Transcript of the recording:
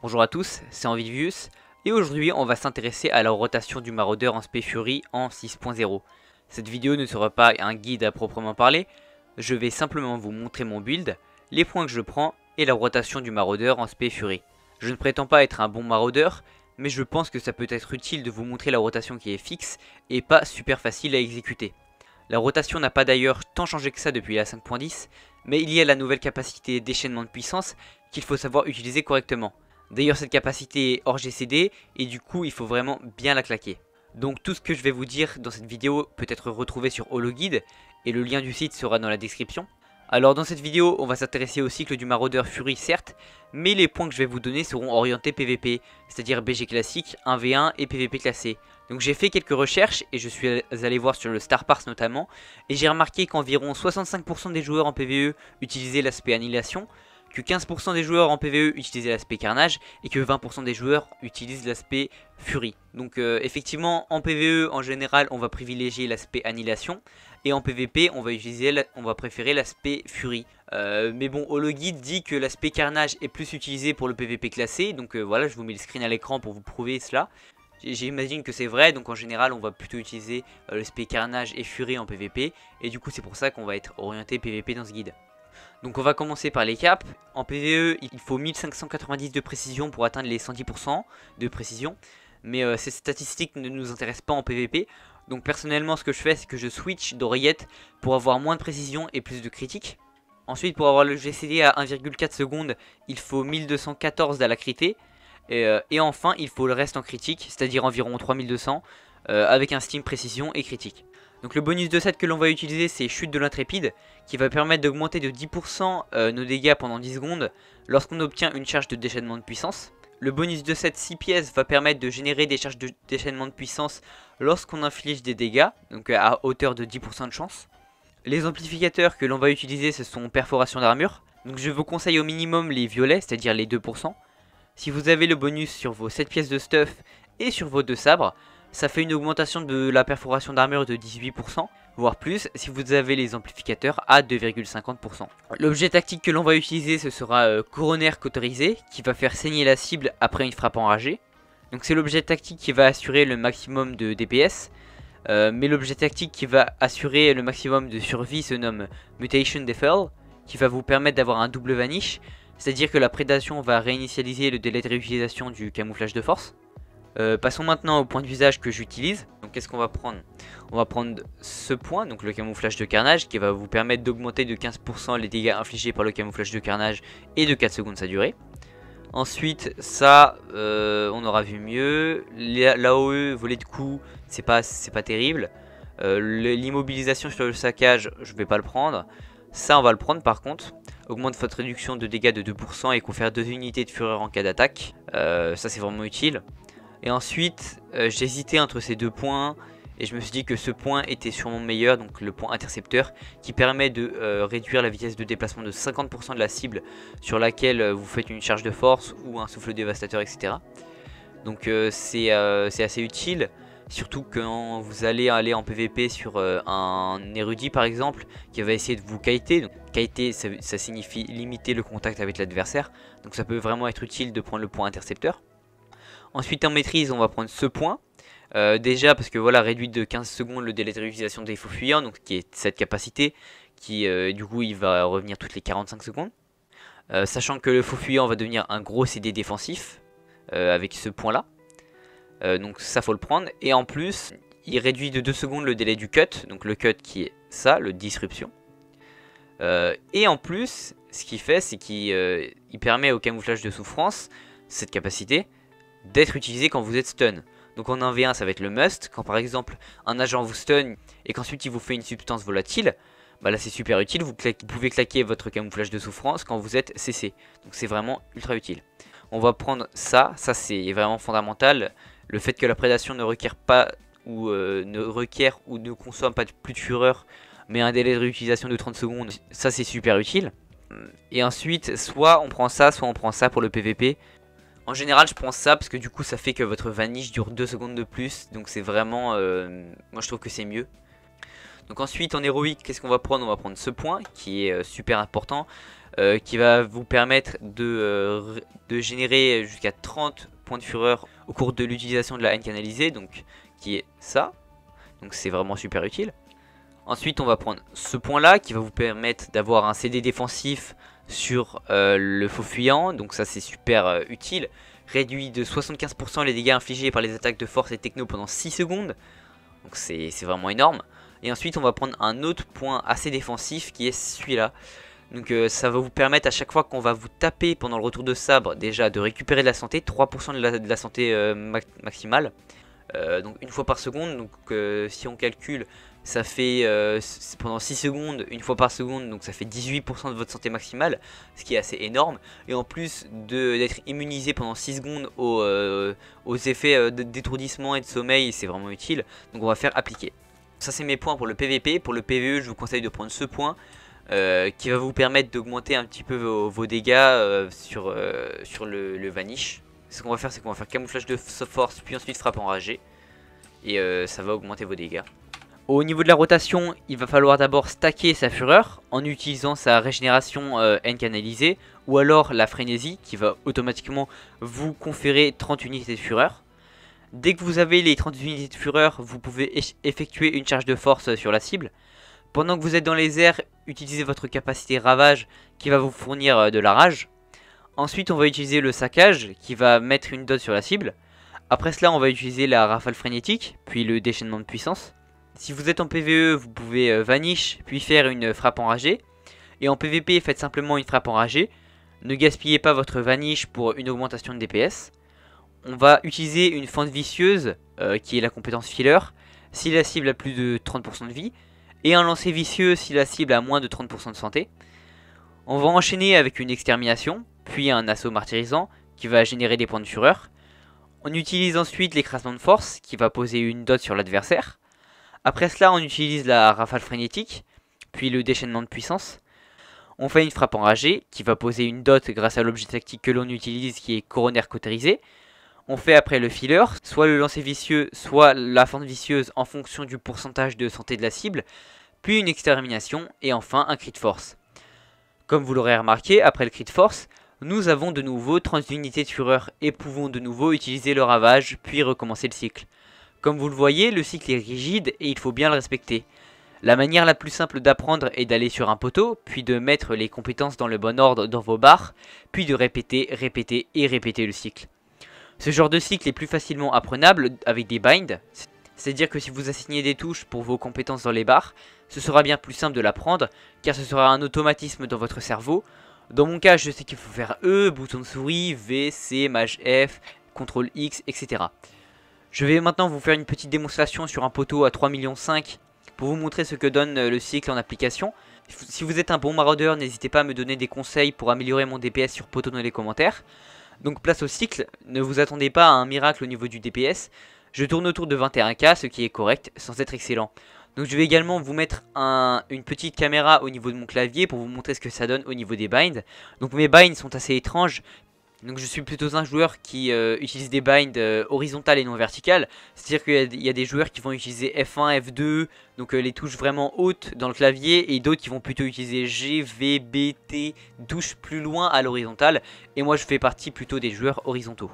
Bonjour à tous, c'est Envivius, et aujourd'hui on va s'intéresser à la rotation du maraudeur en Spé Fury en 6.0. Cette vidéo ne sera pas un guide à proprement parler, je vais simplement vous montrer mon build, les points que je prends et la rotation du maraudeur en Spé Fury. Je ne prétends pas être un bon maraudeur, mais je pense que ça peut être utile de vous montrer la rotation qui est fixe et pas super facile à exécuter. La rotation n'a pas d'ailleurs tant changé que ça depuis la 5.10, mais il y a la nouvelle capacité d'échaînement de puissance qu'il faut savoir utiliser correctement. D'ailleurs cette capacité est hors GCD et du coup il faut vraiment bien la claquer. Donc tout ce que je vais vous dire dans cette vidéo peut être retrouvé sur HoloGuide et le lien du site sera dans la description. Alors dans cette vidéo on va s'intéresser au cycle du maraudeur Fury certes, mais les points que je vais vous donner seront orientés PVP, c'est-à-dire BG classique, 1v1 et PVP classé. Donc j'ai fait quelques recherches et je suis allé voir sur le Star Pars notamment, et j'ai remarqué qu'environ 65% des joueurs en PVE utilisaient l'aspect annihilation, que 15% des joueurs en PvE utilisaient l'aspect carnage et que 20% des joueurs utilisent l'aspect furie. Donc euh, effectivement en PvE en général on va privilégier l'aspect annihilation et en PvP on va, utiliser préférer l'aspect furie. Euh, mais bon Hologuide dit que l'aspect carnage est plus utilisé pour le PvP classé donc euh, voilà je vous mets le screen à l'écran pour vous prouver cela. J'imagine que c'est vrai, donc en général on va plutôt utiliser l'aspect carnage et furie en PvP et du coup c'est pour ça qu'on va être orienté PvP dans ce guide. Donc on va commencer par les caps. En PvE, il faut 1590 de précision pour atteindre les 110% de précision. Mais euh, ces statistiques ne nous intéressent pas en PvP. Donc personnellement, ce que je fais, c'est que je switch d'oreillette pour avoir moins de précision et plus de critique. Ensuite, pour avoir le GCD à 1,4 secondes, il faut 1214 d'alacrité. Et, euh, et enfin, il faut le reste en critique, c'est-à-dire environ 3200, euh, avec un steam précision et critique. Donc le bonus de 7 que l'on va utiliser c'est chute de l'intrépide qui va permettre d'augmenter de 10% euh, nos dégâts pendant 10 secondes lorsqu'on obtient une charge de déchaînement de puissance. Le bonus de 7 6 pièces va permettre de générer des charges de déchaînement de puissance lorsqu'on inflige des dégâts, donc euh, à hauteur de 10% de chance. Les amplificateurs que l'on va utiliser ce sont perforation d'armure. Donc je vous conseille au minimum les violets, c'est-à-dire les 2%. Si vous avez le bonus sur vos 7 pièces de stuff et sur vos deux sabres, ça fait une augmentation de la perforation d'armure de 18%, voire plus si vous avez les amplificateurs à 2,50%. L'objet tactique que l'on va utiliser ce sera euh, coronaire qui va faire saigner la cible après une frappe enragée. Donc c'est l'objet tactique qui va assurer le maximum de DPS, euh, mais l'objet tactique qui va assurer le maximum de survie se nomme Mutation Deferral, qui va vous permettre d'avoir un double vanish, c'est-à-dire que la prédation va réinitialiser le délai de réutilisation du camouflage de force. Euh, passons maintenant au point d'usage que j'utilise. Donc qu'est-ce qu'on va prendre? On va prendre ce point, donc le camouflage de carnage, qui va vous permettre d'augmenter de 15% les dégâts infligés par le camouflage de carnage et de 4 secondes sa durée. Ensuite, ça, euh, on aura vu mieux. L'AOE, volet de coup, c'est pas, pas terrible. Euh, l'immobilisation sur le saccage, je vais pas le prendre. Ça, on va le prendre par contre. Augmente votre réduction de dégâts de 2% et confère 2 unités de fureur en cas d'attaque. ça, c'est vraiment utile. Et ensuite, euh, j'hésitais entre ces deux points. Et je me suis dit que ce point était sûrement meilleur, donc le point intercepteur, qui permet de euh, réduire la vitesse de déplacement de 50% de la cible sur laquelle euh, vous faites une charge de force ou un souffle dévastateur, etc. Donc c'est assez utile, surtout quand vous allez aller en PvP sur un érudit par exemple, qui va essayer de vous kiter. Donc kiter, ça, ça signifie limiter le contact avec l'adversaire, donc ça peut vraiment être utile de prendre le point intercepteur. Ensuite en maîtrise on va prendre ce point. Euh, déjà parce que voilà réduit de 15 secondes le délai de réutilisation des faux fuyants, donc qui est cette capacité, qui euh, du coup il va revenir toutes les 45 secondes. Euh, sachant que le faux fuyant va devenir un gros CD défensif avec ce point là. donc ça faut le prendre. Et en plus il réduit de 2 secondes le délai du cut, donc le cut qui est ça, le disruption. et en plus ce qu'il fait c'est qu'il permet au camouflage de souffrance, cette capacité, d'être utilisé quand vous êtes stun. Donc en 1v1 ça va être le must, quand par exemple un agent vous stun et qu'ensuite il vous fait une substance volatile, bah là c'est super utile, vous, pouvez claquer votre camouflage de souffrance quand vous êtes CC. Donc c'est vraiment ultra utile. On va prendre ça, ça c'est vraiment fondamental, le fait que la prédation ne requiert pas ou euh, ne requiert ou ne consomme pas plus de fureur mais un délai de réutilisation de 30 secondes, ça c'est super utile. Et ensuite, soit on prend ça, soit on prend ça pour le PVP. En général, je prends ça parce que du coup, ça fait que votre vanish dure 2 secondes de plus. Donc c'est vraiment... Euh, moi, je trouve que c'est mieux. Donc ensuite, en héroïque, qu'est-ce qu'on va prendre? On va prendre ce point qui est euh, super important. euh, qui va vous permettre de, de générer jusqu'à 30 points de fureur au cours de l'utilisation de la haine canalisée, donc qui est ça. Donc c'est vraiment super utile. Ensuite, on va prendre ce point-là qui va vous permettre d'avoir un CD défensif sur le faux fuyant, donc ça c'est super utile. Réduit de 75% les dégâts infligés par les attaques de force et techno pendant 6 secondes, donc c'est vraiment énorme. Et ensuite, on va prendre un autre point assez défensif qui est celui-là. Donc euh, ça va vous permettre à chaque fois qu'on va vous taper pendant le retour de sabre, déjà de récupérer de la santé, 3% de la, santé euh, maximale. Euh, donc une fois par seconde, donc si on calcule, ça fait pendant 6 secondes, une fois par seconde, donc ça fait 18% de votre santé maximale, ce qui est assez énorme. Et en plus d'être immunisé pendant 6 secondes aux, aux effets d'étourdissement et de sommeil, c'est vraiment utile. Donc on va faire appliquer. Ça c'est mes points pour le PVP. Pour le PVE, je vous conseille de prendre ce point. Euh, qui va vous permettre d'augmenter un petit peu vos, dégâts euh, sur, euh, sur le, vanish. Ce qu'on va faire, c'est qu'on va faire camouflage de force, puis ensuite frappe enragée. Et ça va augmenter vos dégâts. Au niveau de la rotation, il va falloir d'abord stacker sa fureur en utilisant sa régénération N canalisée ou alors la frénésie qui va automatiquement vous conférer 30 unités de fureur. Dès que vous avez les 30 unités de fureur, vous pouvez effectuer une charge de force sur la cible. Pendant que vous êtes dans les airs, utilisez votre capacité ravage qui va vous fournir euh, de la rage. Ensuite, on va utiliser le saccage qui va mettre une dot sur la cible. Après cela, on va utiliser la rafale frénétique, puis le déchaînement de puissance. Si vous êtes en PvE, vous pouvez euh, vanish, puis faire une frappe enragée. Et en PvP, faites simplement une frappe enragée. Ne gaspillez pas votre vanish pour une augmentation de DPS on va utiliser une fente vicieuse, euh, qui est la compétence filler, si la cible a plus de 30% de vie, et un lancer vicieux si la cible a moins de 30% de santé. On va enchaîner avec une extermination, puis un assaut martyrisant, qui va générer des points de fureur. On utilise ensuite l'écrasement de force, qui va poser une dot sur l'adversaire. Après cela, on utilise la rafale frénétique, puis le déchaînement de puissance. On fait une frappe enragée, qui va poser une dot grâce à l'objet tactique que l'on utilise, qui est coronaire cautérisé, on fait après le filler, soit le lancer vicieux, soit la fente vicieuse en fonction du pourcentage de santé de la cible, puis une extermination et enfin un crit de force. Comme vous l'aurez remarqué, après le crit de force, nous avons de nouveau 30 unités de fureur et pouvons de nouveau utiliser le ravage puis recommencer le cycle. Comme vous le voyez, le cycle est rigide et il faut bien le respecter. La manière la plus simple d'apprendre est d'aller sur un poteau, puis de mettre les compétences dans le bon ordre dans vos barres, puis de répéter, répéter et répéter le cycle. Ce genre de cycle est plus facilement apprenable avec des binds, c'est-à-dire que si vous assignez des touches pour vos compétences dans les barres, ce sera bien plus simple de l'apprendre, car ce sera un automatisme dans votre cerveau. Dans mon cas, je sais qu'il faut faire E, bouton de souris, V, C, Maj F, CTRL X, etc. Je vais maintenant vous faire une petite démonstration sur un poteau à 3,5 millions pour vous montrer ce que donne le cycle en application. Si vous êtes un bon maraudeur, n'hésitez pas à me donner des conseils pour améliorer mon DPS sur poteau dans les commentaires. Donc place au cycle, ne vous attendez pas à un miracle au niveau du DPS. Je tourne autour de 21k, ce qui est correct, sans être excellent. Donc je vais également vous mettre une petite caméra au niveau de mon clavier pour vous montrer ce que ça donne au niveau des binds. Donc mes binds sont assez étranges donc je suis plutôt un joueur qui euh, utilise des binds euh, horizontales et non verticales. C'est-à-dire qu'il y, a des joueurs qui vont utiliser F1, F2, donc euh, les touches vraiment hautes dans le clavier, et d'autres qui vont plutôt utiliser G, V, B, T, touches plus loin à l'horizontale. Et moi je fais partie plutôt des joueurs horizontaux.